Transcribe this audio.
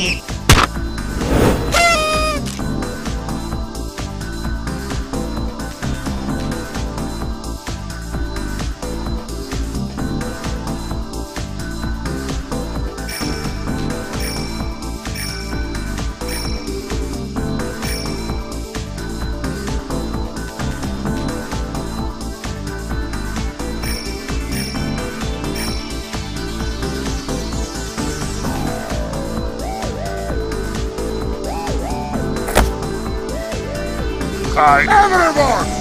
Beep. Side. Evermore!